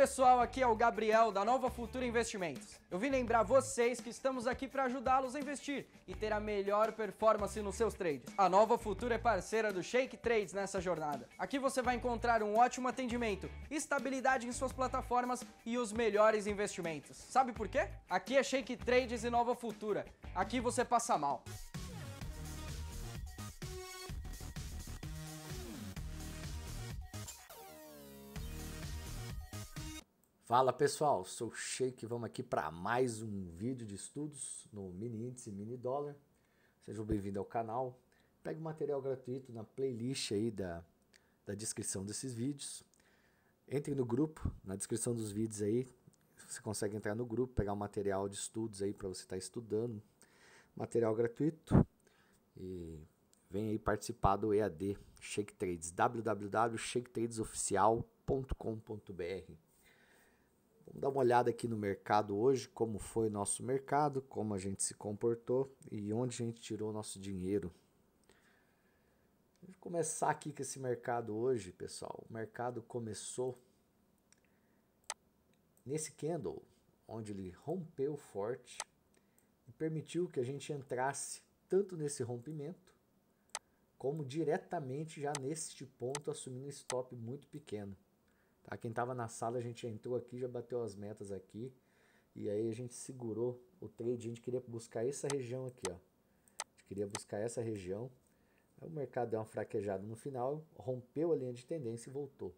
Pessoal, aqui é o Gabriel da Nova Futura Investimentos. Eu vim lembrar vocês que estamos aqui para ajudá-los a investir e ter a melhor performance nos seus trades. A Nova Futura é parceira do Shake Trades nessa jornada. Aqui você vai encontrar um ótimo atendimento, estabilidade em suas plataformas e os melhores investimentos. Sabe por quê? Aqui é Shake Trades e Nova Futura. Aqui você passa mal. Fala pessoal, sou o Sheik, vamos aqui para mais um vídeo de estudos no mini índice mini dólar. Sejam bem-vindos ao canal. Pegue o material gratuito na playlist aí da, da descrição desses vídeos. Entre no grupo, na descrição dos vídeos aí, você consegue entrar no grupo, pegar o material de estudos aí para você estar tá estudando. Material gratuito e vem aí participar do EAD Shake Trades, www.shaketradesoficial.com.br. Vamos dar uma olhada aqui no mercado hoje, como foi nosso mercado, como a gente se comportou e onde a gente tirou nosso dinheiro. Vamos começar aqui com esse mercado hoje, pessoal. O mercado começou nesse candle, onde ele rompeu forte e permitiu que a gente entrasse tanto nesse rompimento, como diretamente já neste ponto assumindo um stop muito pequeno. Tá? Quem estava na sala, a gente entrou aqui, já bateu as metas aqui. E aí a gente segurou o trade, a gente queria buscar essa região aqui, ó. A gente queria buscar essa região. Aí o mercado deu uma fraquejada no final, rompeu a linha de tendência e voltou.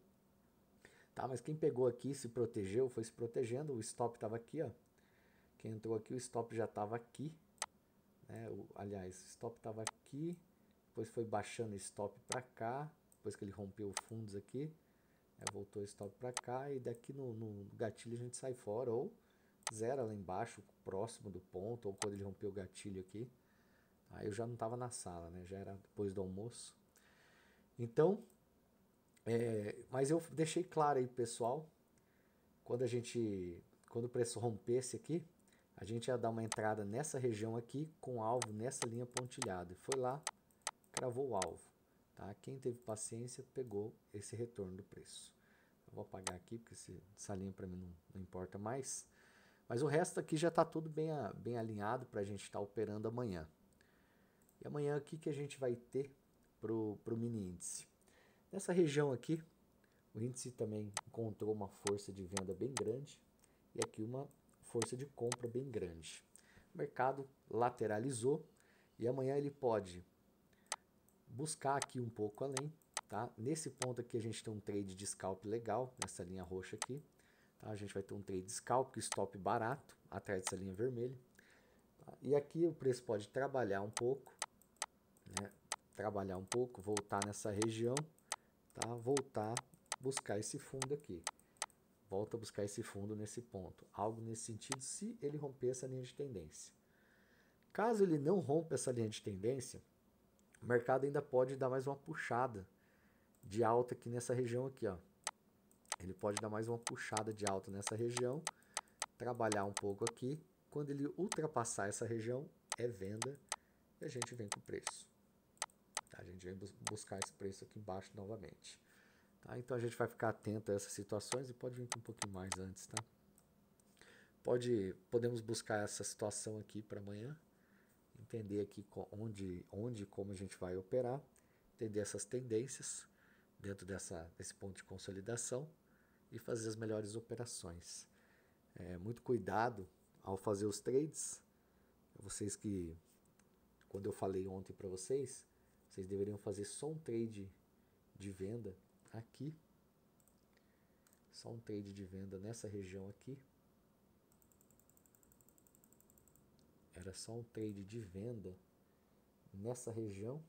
Tá, mas quem pegou aqui se protegeu, foi se protegendo, o stop estava aqui, ó. Quem entrou aqui, o stop já estava aqui. Né? O, aliás, o stop estava aqui, depois foi baixando o stop para cá, depois que ele rompeu fundos aqui. É, voltou o stop para cá e daqui no, no, gatilho a gente sai fora ou zera lá embaixo, próximo do ponto, ou quando ele rompeu o gatilho aqui. Aí eu já não estava na sala, né? Já era depois do almoço. Então, é, mas eu deixei claro aí, pessoal, quando a gente, quando o preço rompesse aqui, a gente ia dar uma entrada nessa região aqui com alvo nessa linha pontilhada. Foi lá, cravou o alvo. Tá? Quem teve paciência pegou esse retorno do preço. Eu vou apagar aqui porque esse, essa linha para mim não, não, importa mais. Mas o resto aqui já está tudo bem, bem alinhado para a gente estar tá operando amanhã. E amanhã aqui que a gente vai ter para o mini índice. Nessa região aqui, o índice também encontrou uma força de venda bem grande e aqui uma força de compra bem grande. O mercado lateralizou e amanhã ele pode buscar aqui um pouco além, tá? Nesse ponto aqui a gente tem um trade de scalp legal, nessa linha roxa aqui, tá? A gente vai ter um trade de scalp, stop barato, atrás dessa linha vermelha. Tá? E aqui o preço pode trabalhar um pouco, né? Trabalhar um pouco, voltar nessa região, tá? Voltar, buscar esse fundo aqui. Volta a buscar esse fundo nesse ponto. Algo nesse sentido, se ele romper essa linha de tendência. Caso ele não rompa essa linha de tendência, o mercado ainda pode dar mais uma puxada de alta aqui nessa região aqui, ó. Ele pode dar mais uma puxada de alta nessa região, trabalhar um pouco aqui. Quando ele ultrapassar essa região, é venda e a gente vem com o preço. A gente vem buscar esse preço aqui embaixo novamente. Tá? Então a gente vai ficar atento a essas situações e pode vir um pouquinho mais antes, tá? Pode, podemos buscar essa situação aqui para amanhã entender aqui onde, onde como a gente vai operar, entender essas tendências dentro dessa, desse ponto de consolidação e fazer as melhores operações. É, muito cuidado ao fazer os trades. Vocês que, quando eu falei ontem para vocês, vocês deveriam fazer só um trade de venda aqui. Só um trade de venda nessa região aqui era só um trade de venda nessa região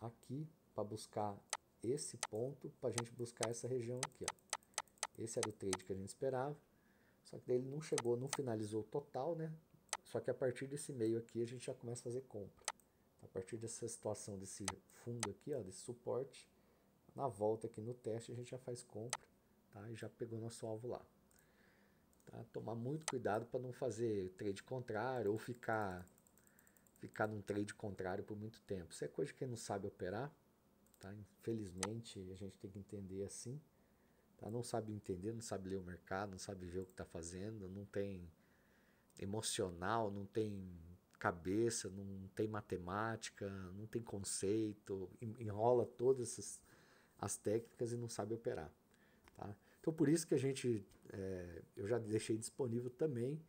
aqui para buscar esse ponto para a gente buscar essa região aqui. Ó. Esse era o trade que a gente esperava, só que ele não chegou, não finalizou total, né? Só que a partir desse meio aqui a gente já começa a fazer compra. A partir dessa situação desse fundo aqui, ó, desse suporte, na volta aqui no teste a gente já faz compra, tá? E já pegou nosso alvo lá. Tá? Tomar muito cuidado para não fazer trade contrário ou ficar ficar num trade contrário por muito tempo. Isso é coisa que quem não sabe operar. Tá? Infelizmente, a gente tem que entender assim. tá? não sabe entender, não sabe ler o mercado, não sabe ver o que está fazendo, não tem emocional, não tem cabeça, não tem matemática, não tem conceito, enrola todas essas, as técnicas e não sabe operar. Tá? Então por isso que a gente, é, eu já deixei disponível também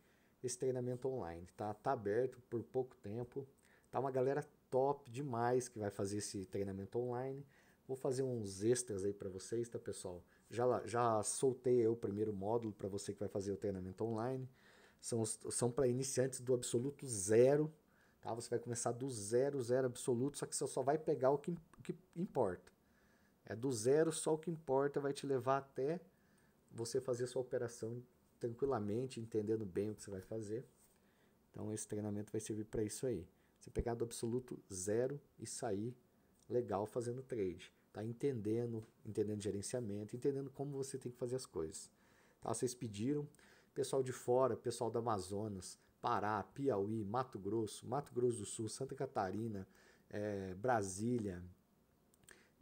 esse treinamento online. Tá, tá aberto por pouco tempo. Tá uma galera top demais que vai fazer esse treinamento online. Vou fazer uns extras aí para vocês, tá pessoal? Já, já soltei o primeiro módulo para você que vai fazer o treinamento online. São, são para iniciantes do absoluto zero. Tá? Você vai começar do zero, zero absoluto, só que você só vai pegar o que, o que importa. É do zero, só o que importa vai te levar até você fazer sua operação tranquilamente, entendendo bem o que você vai fazer. Então esse treinamento vai servir para isso aí. Você pegar do absoluto zero e sair legal fazendo trade. Tá entendendo, entendendo gerenciamento, entendendo como você tem que fazer as coisas. Tá? Vocês pediram, pessoal de fora, pessoal do Amazonas, Pará, Piauí, Mato Grosso, Mato Grosso do Sul, Santa Catarina, é, Brasília,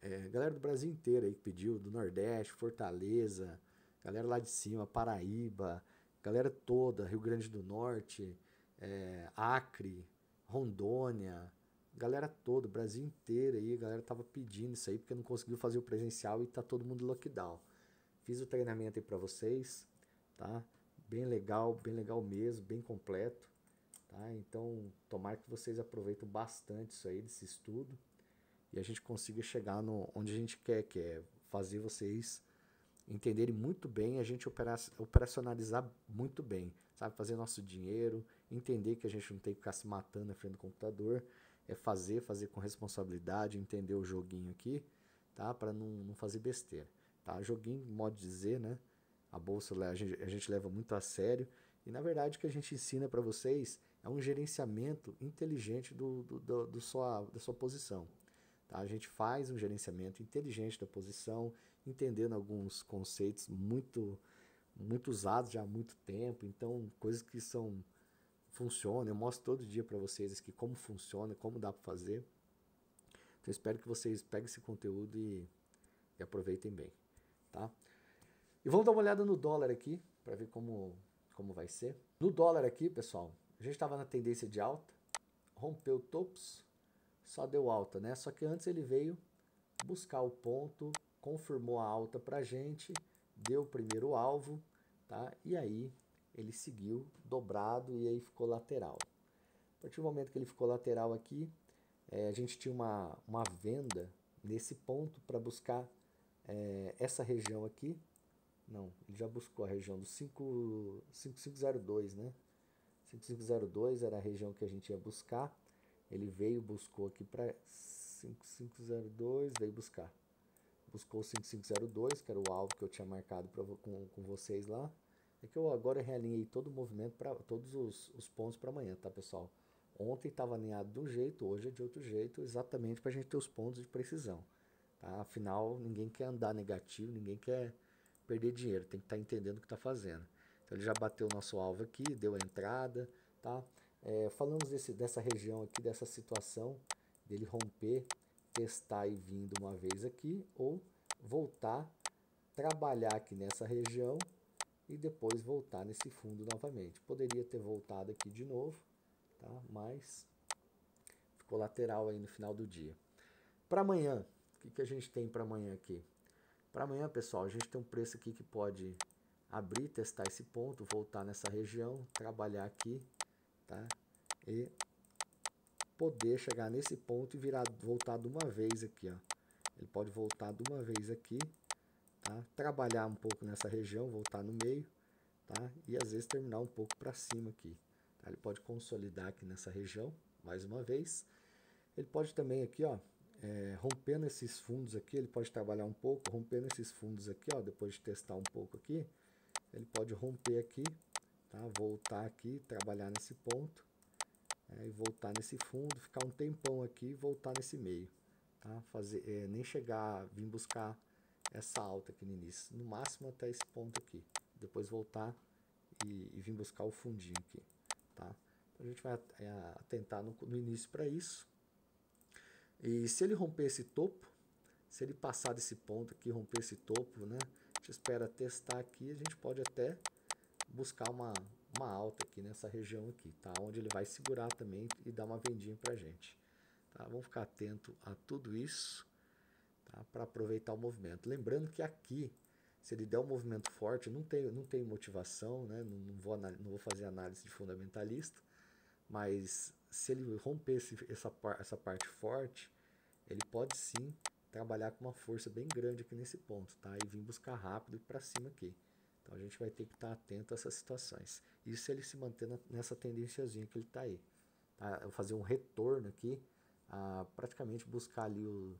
é, galera do Brasil inteiro aí que pediu, do Nordeste, Fortaleza, galera lá de cima, Paraíba, galera toda, Rio Grande do Norte, é, Acre, Rondônia, galera toda, Brasil inteiro aí, a galera tava pedindo isso aí porque não conseguiu fazer o presencial e tá todo mundo lockdown. Fiz o treinamento aí para vocês, tá? Bem legal, bem legal mesmo, bem completo, tá? Então, tomara que vocês aproveitem bastante isso aí desse estudo e a gente consiga chegar no onde a gente quer, que é fazer vocês entenderem muito bem, a gente operacionalizar muito bem, sabe? Fazer nosso dinheiro, entender que a gente não tem que ficar se matando na frente do computador, é fazer, fazer com responsabilidade, entender o joguinho aqui, tá? Para não, não fazer besteira, tá? Joguinho, modo de dizer, né? A bolsa a gente, a gente leva muito a sério e na verdade o que a gente ensina para vocês é um gerenciamento inteligente do, do, do, do sua, da sua posição. Tá? A gente faz um gerenciamento inteligente da posição, entendendo alguns conceitos muito, muito usados já há muito tempo, então coisas que são funcionam. Eu mostro todo dia para vocês aqui como funciona, como dá para fazer. Então espero que vocês peguem esse conteúdo e, e aproveitem bem, tá? E vamos dar uma olhada no dólar aqui para ver como como vai ser. No dólar aqui, pessoal, a gente estava na tendência de alta, rompeu topos, só deu alta, né? Só que antes ele veio buscar o ponto, confirmou a alta para gente, deu o primeiro alvo, tá? E aí ele seguiu dobrado e aí ficou lateral. A partir do momento que ele ficou lateral aqui, é, a gente tinha uma, uma venda nesse ponto para buscar é, essa região aqui. Não, ele já buscou a região do 5, 5502, né? 5502 era a região que a gente ia buscar. Ele veio, buscou aqui para 5502, veio buscar. Buscou 5502, que era o alvo que eu tinha marcado pra, com, com vocês lá. É que eu agora realinhei todo o movimento para todos os, os pontos para amanhã, tá pessoal? Ontem estava alinhado de um jeito, hoje é de outro jeito, exatamente para a gente ter os pontos de precisão. Tá? Afinal, ninguém quer andar negativo, ninguém quer perder dinheiro, tem que estar tá entendendo o que está fazendo. Então ele já bateu o nosso alvo aqui, deu a entrada, tá? É, falamos desse, dessa região aqui, dessa situação dele romper, testar e vindo uma vez aqui, ou voltar, trabalhar aqui nessa região e depois voltar nesse fundo novamente. Poderia ter voltado aqui de novo, tá? mas ficou lateral aí no final do dia. Para amanhã, o que, que a gente tem para amanhã aqui? Para amanhã, pessoal, a gente tem um preço aqui que pode abrir, testar esse ponto, voltar nessa região, trabalhar aqui, tá? E poder chegar nesse ponto e virar, voltar de uma vez aqui, ó. Ele pode voltar de uma vez aqui, tá? Trabalhar um pouco nessa região, voltar no meio, tá? E às vezes terminar um pouco para cima aqui. Tá? Ele pode consolidar aqui nessa região, mais uma vez. Ele pode também aqui, ó, é, rompendo esses fundos aqui, ele pode trabalhar um pouco, rompendo esses fundos aqui, ó, depois de testar um pouco aqui, ele pode romper aqui, tá? Voltar aqui, trabalhar nesse ponto, é, e voltar nesse fundo, ficar um tempão aqui e voltar nesse meio, tá? Fazer, é, nem chegar, vir buscar essa alta aqui no início, no máximo até esse ponto aqui, depois voltar e, e vir buscar o fundinho aqui, tá? Então a gente vai é, atentar no, no início para isso. E se ele romper esse topo, se ele passar desse ponto aqui, romper esse topo, né? gente espera testar aqui, a gente pode até buscar uma, uma alta aqui nessa região aqui, tá? Onde ele vai segurar também e dar uma vendinha pra gente. Tá? Vamos ficar atento a tudo isso tá? para aproveitar o movimento. Lembrando que aqui, se ele der um movimento forte, não tem, não tem motivação, né? não, não, vou, não vou fazer análise de fundamentalista, mas se ele romper esse, essa, essa parte forte, ele pode sim trabalhar com uma força bem grande aqui nesse ponto, tá? E vir buscar rápido para cima aqui. Então a gente vai ter que estar atento a essas situações. Isso ele se manter nessa tendênciazinha que ele está aí. Tá? Eu vou fazer um retorno aqui, a praticamente buscar ali o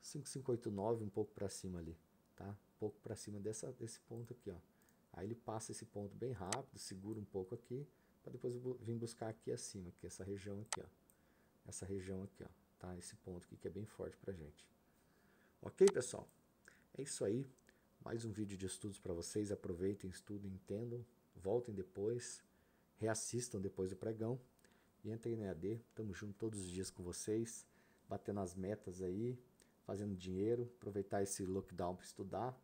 5589 um pouco para cima ali, tá? Um pouco para cima dessa, desse ponto aqui, ó. Aí ele passa esse ponto bem rápido, segura um pouco aqui, para depois vir buscar aqui acima, que essa região aqui, ó. Essa região aqui, ó, tá? Esse ponto aqui que é bem forte pra gente. Ok, pessoal? É isso aí. Mais um vídeo de estudos para vocês. Aproveitem, estudem, entendam. Voltem depois. Reassistam depois do pregão. E entrem na EAD. Estamos juntos todos os dias com vocês. Batendo as metas aí. Fazendo dinheiro. Aproveitar esse lockdown para estudar.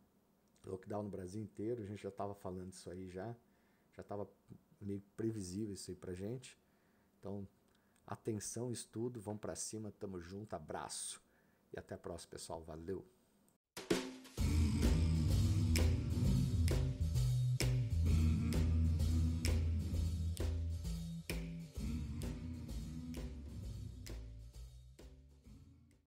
Lockdown no Brasil inteiro. A gente já estava falando isso aí já. Já estava meio previsível isso aí pra gente. Então, atenção, estudo. Vamos para cima. Tamo junto. Abraço. E até a próxima, pessoal. Valeu!